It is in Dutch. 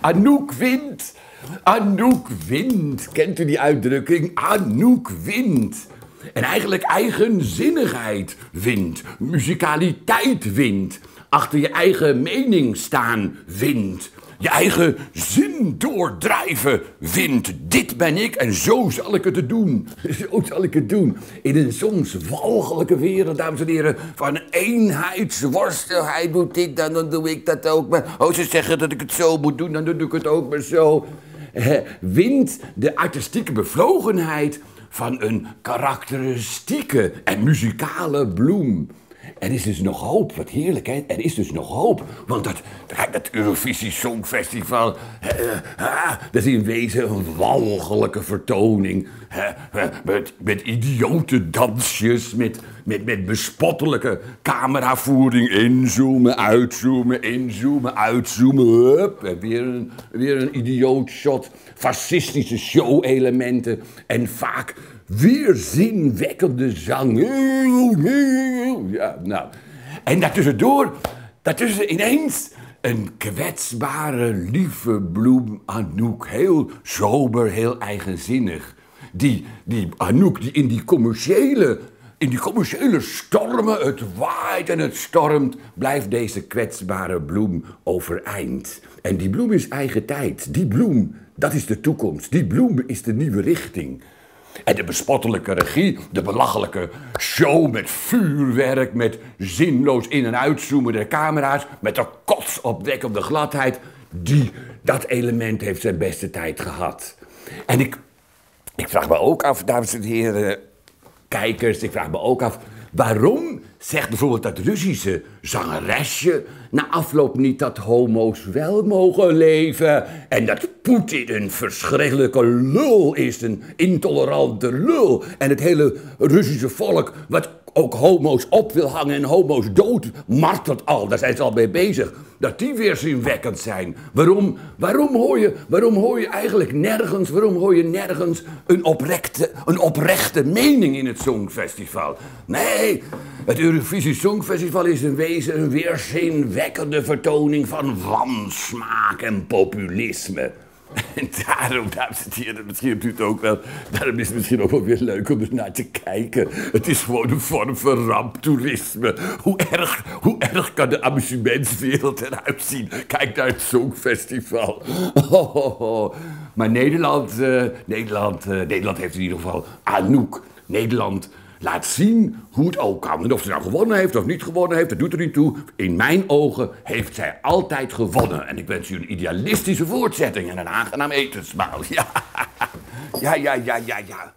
Anouk wint. Anouk wint. Kent u die uitdrukking? Anouk wint. En eigenlijk eigenzinnigheid wint. Muzikaliteit wint. Achter je eigen mening staan wint. Je eigen zin doordrijven wint. Dit ben ik en zo zal ik het doen. Zo zal ik het doen. In een soms walgelijke wereld, dames en heren, van eenheidsworstelheid moet ik dan, dan doe ik dat ook maar. Oh, ze zeggen dat ik het zo moet doen, dan doe ik het ook maar zo. Eh, wint de artistieke bevlogenheid van een karakteristieke en muzikale bloem. Er is dus nog hoop, wat heerlijk hè. Er is dus nog hoop. Want dat, dat Eurovisie Songfestival, ah, dat is in wezen een walgelijke vertoning. eh, met, met idiote dansjes, met, met, met bespottelijke cameravoering. Inzoomen, uitzoomen, inzoomen, uitzoomen. Hup, weer een, weer een idioot shot. Fascistische show-elementen. En vaak weerzinwekkende zang. Ja, nou. En daartussendoor, daartussen ineens een kwetsbare, lieve bloem Anouk. Heel sober, heel eigenzinnig. Die, die Anouk, die in die commerciële, in die commerciële stormen, het waait en het stormt, blijft deze kwetsbare bloem overeind. En die bloem is eigen tijd. Die bloem, dat is de toekomst. Die bloem is de nieuwe richting. En de bespottelijke regie, de belachelijke show met vuurwerk, met zinloos in- en uitzoomen der camera's, met de kotsopwekkende gladheid, die, dat element heeft zijn beste tijd gehad. En ik, ik vraag me ook af, dames en heren, kijkers, ik vraag me ook af, waarom zegt bijvoorbeeld dat Russische zangeresje na afloop niet dat homo's wel mogen leven en dat Poetin een verschrikkelijke lul is, een intolerante lul en het hele Russische volk wat ook homo's op wil hangen en homo's dood martelt al, daar zijn ze al mee bezig, dat die weerzinwekkend zijn. Waarom, waarom, hoor je, waarom hoor je eigenlijk nergens, waarom hoor je nergens een oprechte, een oprechte mening in het Songfestival? Nee, het Eurovisie Songfestival is in wezen een weerzinwekkende vertoning van wansmaak en populisme. En daarom, dames en heren, misschien hebt u het ook wel, daarom is het misschien ook wel weer leuk om er naar te kijken. Het is gewoon een vorm van ramptoerisme. Hoe erg, hoe erg kan de amusementswereld eruit zien? Kijk naar het Songfestival. Oh. Maar Nederland, eh, Nederland, eh, Nederland heeft in ieder geval Anouk. Nederland laat zien hoe het ook kan. En of ze nou gewonnen heeft of niet gewonnen heeft, dat doet er niet toe. In mijn ogen heeft zij altijd gewonnen. En ik wens u een idealistische voortzetting en een aangenaam etensmaal. Ja, ja, ja, ja, ja. ja.